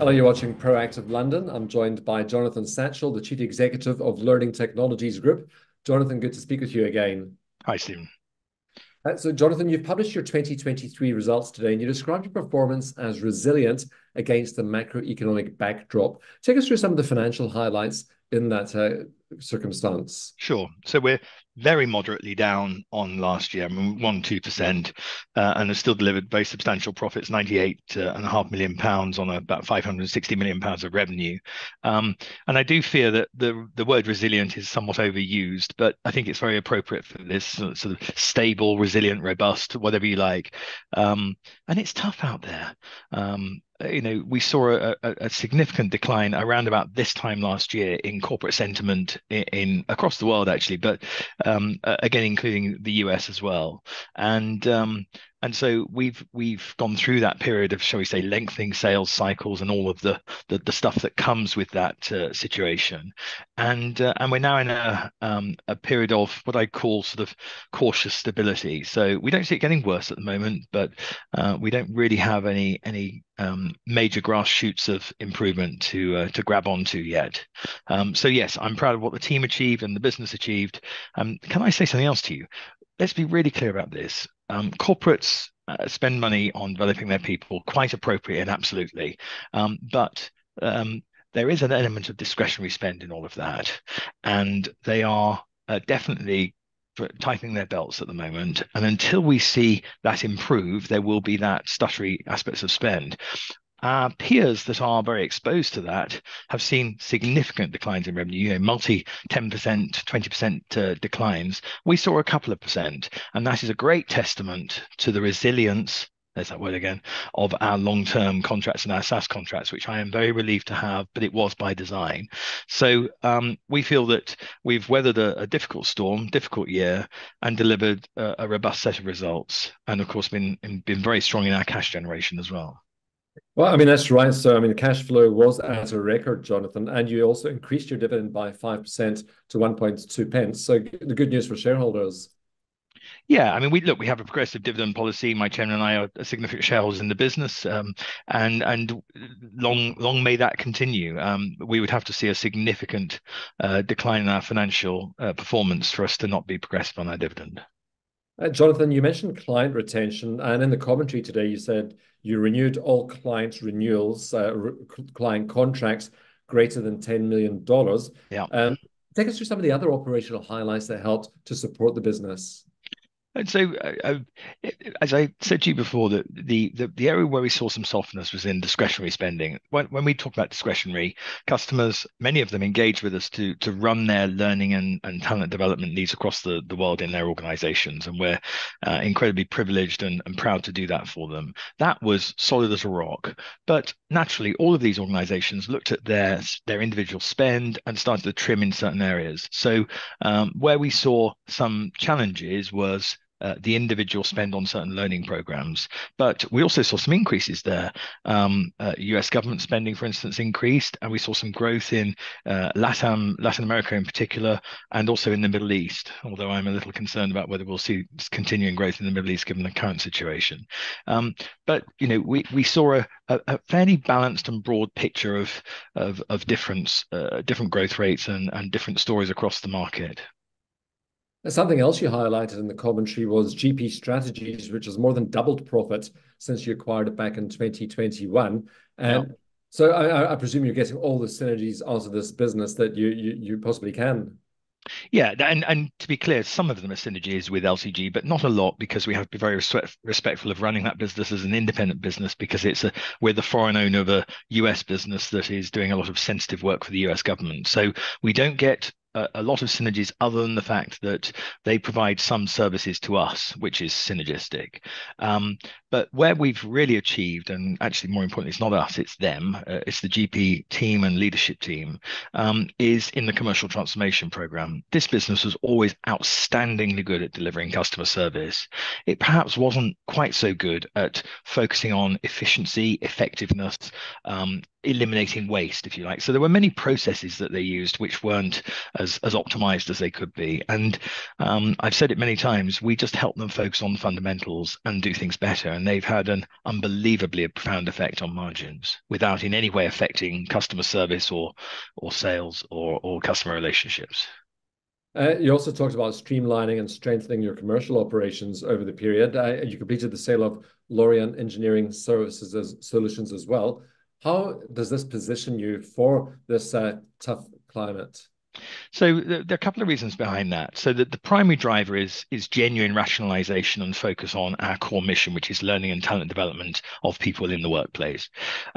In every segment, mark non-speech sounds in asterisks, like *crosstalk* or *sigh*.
Hello, you're watching Proactive London. I'm joined by Jonathan Satchell, the Chief Executive of Learning Technologies Group. Jonathan, good to speak with you again. Hi, Stephen. Uh, so, Jonathan, you've published your 2023 results today, and you described your performance as resilient against the macroeconomic backdrop. Take us through some of the financial highlights in that uh, circumstance. Sure. So we're very moderately down on last year, I mean, one two percent, uh, and have still delivered very substantial profits, ninety-eight uh, and a half million pounds on about five hundred and sixty million pounds of revenue. Um, and I do fear that the the word resilient is somewhat overused, but I think it's very appropriate for this sort of stable, resilient, robust, whatever you like. Um, and it's tough out there. Um, you know, we saw a, a, significant decline around about this time last year in corporate sentiment in, in across the world, actually, but um, again, including the US as well. And um, and so we've we've gone through that period of shall we say lengthening sales cycles and all of the the, the stuff that comes with that uh, situation. And uh, and we're now in a um, a period of what I call sort of cautious stability. So we don't see it getting worse at the moment but uh, we don't really have any any um, major grass shoots of improvement to uh, to grab onto yet. Um, so yes I'm proud of what the team achieved and the business achieved. Um, can I say something else to you? Let's be really clear about this. Um, corporates uh, spend money on developing their people, quite appropriate and absolutely. Um, but um, there is an element of discretionary spend in all of that. And they are uh, definitely tightening their belts at the moment. And until we see that improve, there will be that stuttery aspects of spend. Our peers that are very exposed to that have seen significant declines in revenue, you know, multi 10%, 20% uh, declines. We saw a couple of percent, and that is a great testament to the resilience there's that word again, of our long-term contracts and our SaaS contracts, which I am very relieved to have, but it was by design. So um, we feel that we've weathered a, a difficult storm, difficult year, and delivered a, a, robust set of results, and of course been been very strong in our cash generation as well. Well, I mean, that's right. So, I mean, the cash flow was at a record, Jonathan, and you also increased your dividend by 5% to 1.2 pence. So, the good news for shareholders. Yeah, I mean, we look, we have a progressive dividend policy. My chairman and I are significant shareholders in the business, um, and and long long may that continue. Um, we would have to see a significant uh, decline in our financial uh, performance for us to not be progressive on our dividend. Uh, Jonathan, you mentioned client retention, and in the commentary today, you said you renewed all client renewals, uh, client contracts greater than $10 million. Yeah. Um, take us through some of the other operational highlights that helped to support the business. And so, uh, uh, as I said to you before, that the, the, the area where we saw some softness was in discretionary spending. When when we talk about discretionary, customers, many of them engage with us to to run their learning and, and talent development needs across the, the world in their organizations, and we're uh, incredibly privileged and, and proud to do that for them. That was solid as a rock. But naturally, all of these organizations looked at their their individual spend and started to trim in certain areas. So um, where we saw some challenges was uh, the individual spend on certain learning programs. But we also saw some increases there. Um, uh, US government spending, for instance, increased, and we saw some growth in uh, Latin, Latin America in particular, and also in the Middle East, although I'm a little concerned about whether we'll see continuing growth in the Middle East given the current situation. Um, but, you know, we, we saw a, a, a, fairly balanced and broad picture of, of, of different, uh, different growth rates and, and different stories across the market. Something else you highlighted in the commentary was GP Strategies, which has more than doubled profit since you acquired it back in 2021. And yeah. so I, I, presume you're getting all the synergies out of this business that you, you, you possibly can. Yeah, and and to be clear, some of them are synergies with LTG, but not a lot because we have to be very respectful of running that business as an independent business because it's a we're the foreign owner of a US business that is doing a lot of sensitive work for the US government. So we don't get a, a, lot of synergies other than the fact that they provide some services to us, which is synergistic. Um, but where we've really achieved, and actually more importantly, it's not us, it's them, uh, it's the GP team and leadership team, um, is in the commercial transformation program. This business was always outstandingly good at delivering customer service. It perhaps wasn't quite so good at focusing on efficiency, effectiveness, um, eliminating waste, if you like. So there were many processes that they used which weren't as as optimized as they could be. And um, I've said it many times. We just help them focus on the fundamentals and do things better. And they've had an unbelievably profound effect on margins without in any way affecting customer service or or sales or or customer relationships. Uh, you also talked about streamlining and strengthening your commercial operations over the period. Uh, you completed the sale of Lorien Engineering Services as Solutions as well. How does this position you for this uh, tough climate? So there are a couple of reasons behind that. So that the primary driver is is genuine rationalization and focus on our core mission, which is learning and talent development of people in the workplace.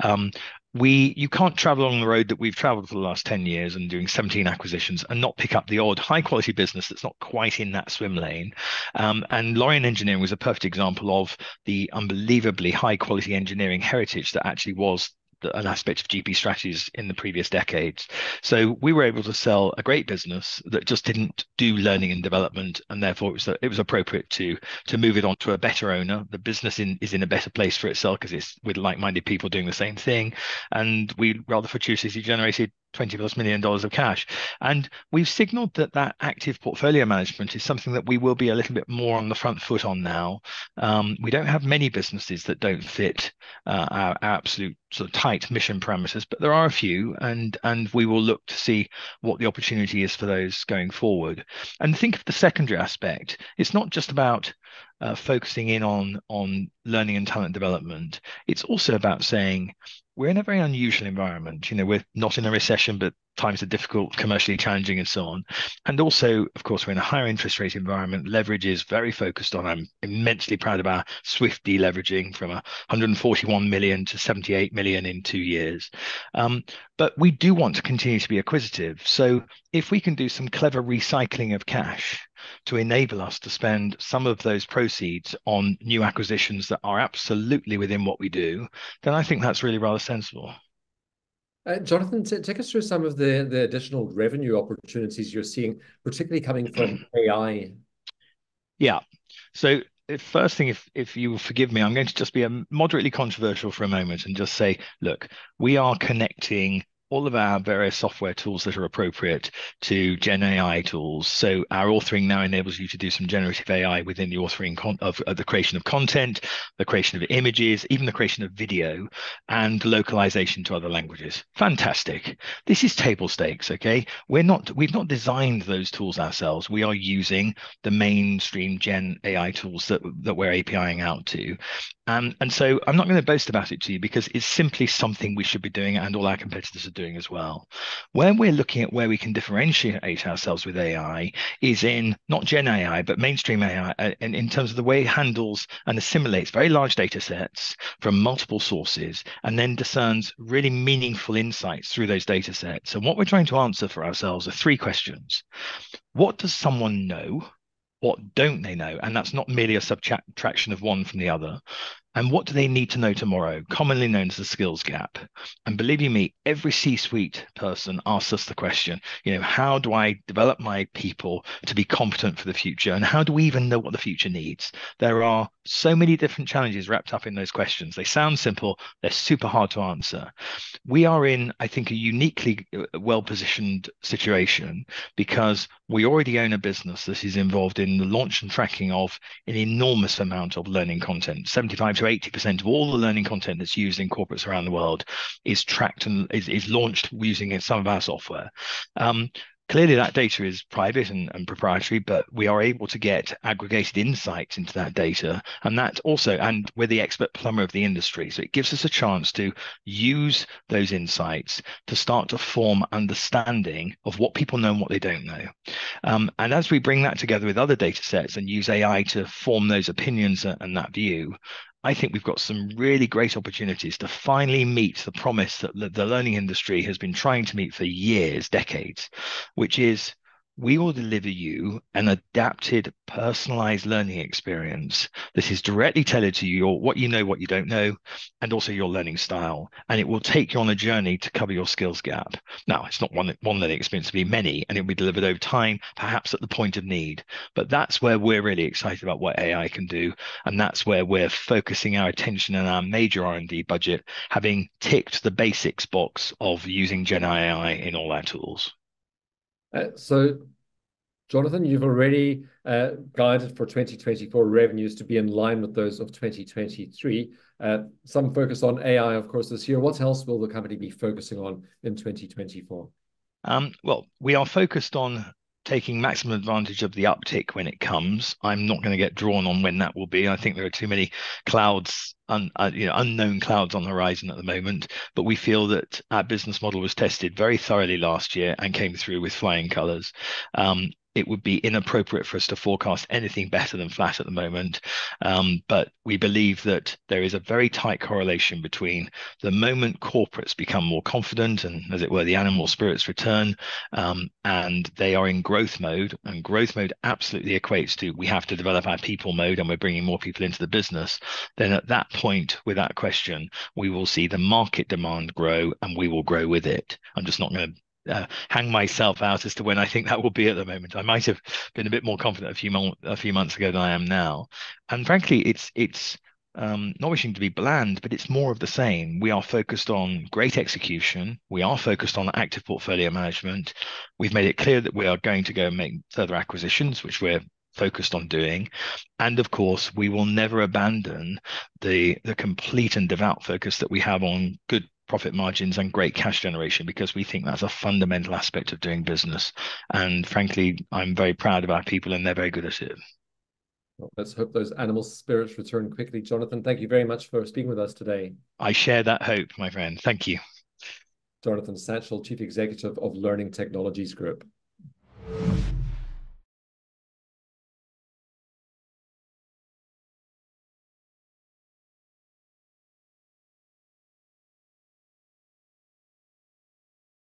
Um, we you can't travel along the road that we've traveled for the last 10 years and doing 17 acquisitions and not pick up the odd high quality business that's not quite in that swim lane um, and Lorien engineering was a perfect example of the unbelievably high quality engineering heritage that actually was an aspect of GP strategies in the previous decades. So we were able to sell a great business that just didn't do learning and development, and therefore it was it was appropriate to to move it on to a better owner. The business in, is in a better place for itself because it's with like-minded people doing the same thing, and we rather fortuitously generated 20 plus million dollars of cash. And we've signaled that that active portfolio management is something that we will be a little bit more on the front foot on now. Um, we don't have many businesses that don't fit uh, our, absolute sort of tight mission parameters, but there are a few, and and we will look to see what the opportunity is for those going forward. And think of the secondary aspect. It's not just about uh, focusing in on on learning and talent development. It's also about saying we're in a very unusual environment. You know, we're not in a recession, but times are difficult, commercially challenging, and so on. And also, of course, we're in a higher interest rate environment. Leverage is very focused on. I'm immensely proud of our swift deleveraging from 141 million to 78 million in two years. Um, but we do want to continue to be acquisitive. So if we can do some clever recycling of cash to enable us to spend some of those proceeds on new acquisitions that are absolutely within what we do, then I think that's really rather sensible. Uh, Jonathan, take us through some of the, the additional revenue opportunities you're seeing, particularly coming from *clears throat* AI. Yeah. So first thing, if if you will forgive me, I'm going to just be a moderately controversial for a moment and just say, look, we are connecting all of our various software tools that are appropriate to Gen AI tools. So our authoring now enables you to do some generative AI within the authoring of, of, the creation of content, the creation of images, even the creation of video, and localization to other languages. Fantastic. This is table stakes. Okay, we're not we've not designed those tools ourselves. We are using the mainstream Gen AI tools that that we're APIing out to, um, and so I'm not going to boast about it to you because it's simply something we should be doing and all our competitors are doing as well. Where we're looking at where we can differentiate ourselves with AI is in not Gen AI, but mainstream AI, uh, in, in terms of the way it handles and assimilates very large data sets from multiple sources and then discerns really meaningful insights through those data sets. And what we're trying to answer for ourselves are three questions. What does someone know? What don't they know? And that's not merely a subtraction of one from the other. And what do they need to know tomorrow, commonly known as the skills gap? And believe you me, every C suite person asks us the question, you know, how do I develop my people to be competent for the future? And how do we even know what the future needs? There are so many different challenges wrapped up in those questions. They sound simple, they're super hard to answer. We are in, I think, a uniquely uh, well positioned situation because we already own a business that is involved in the launch and tracking of an enormous amount of learning content. 75 to 80% of all the learning content that's used in corporates around the world is tracked and is, is launched using some of our software. Um, Clearly, that data is private and, and, proprietary, but we are able to get aggregated insights into that data. And that also, and we're the expert plumber of the industry. So it gives us a chance to use those insights to start to form understanding of what people know and what they don't know. Um, and as we bring that together with other data sets and use AI to form those opinions and that view, I think we've got some really great opportunities to finally meet the promise that the learning industry has been trying to meet for years, decades, which is we will deliver you an adapted, personalized learning experience that is directly tailored to you your what you know, what you don't know, and also your learning style. And it will take you on a journey to cover your skills gap. Now, it's not one one learning experience to be many, and it will be delivered over time, perhaps at the point of need. But that's where we're really excited about what AI can do, and that's where we're focusing our attention and our major R&D budget, having ticked the basics box of using Gen AI in all our tools. Uh, so, Jonathan, you've already uh, guided for 2024 revenues to be in line with those of 2023. Uh, some focus on AI, of course, this year. What else will the company be focusing on in 2024? Um, well, we are focused on taking maximum advantage of the uptick when it comes. I'm not going to get drawn on when that will be. I think there are too many clouds, un, uh, you know, unknown clouds on the horizon at the moment. But we feel that our business model was tested very thoroughly last year and came through with flying colours. Um, it would be inappropriate for us to forecast anything better than flat at the moment. Um, but we believe that there is a very tight correlation between the moment corporates become more confident and, as it were, the animal spirits return, um, and they are in growth mode. And growth mode absolutely equates to we have to develop our people mode, and we're bringing more people into the business. Then at that point, with that question, we will see the market demand grow, and we will grow with it. I'm just not going to uh, hang myself out as to when I think that will be at the moment. I might have been a bit more confident a few mo- a few months ago than I am now, and frankly, it's it's um, not wishing to be bland, but it's more of the same. We are focused on great execution. We are focused on active portfolio management. We've made it clear that we are going to go and make further acquisitions, which we're focused on doing and of course we will never abandon the the complete and devout focus that we have on good profit margins and great cash generation because we think that's a fundamental aspect of doing business. And frankly, I'm very proud of our people and they're very good at it. Well, let's hope those animal spirits return quickly. Jonathan, thank you very much for speaking with us today. I share that hope, my friend. Thank you. Jonathan Satchell, Chief Executive of Learning Technologies Group.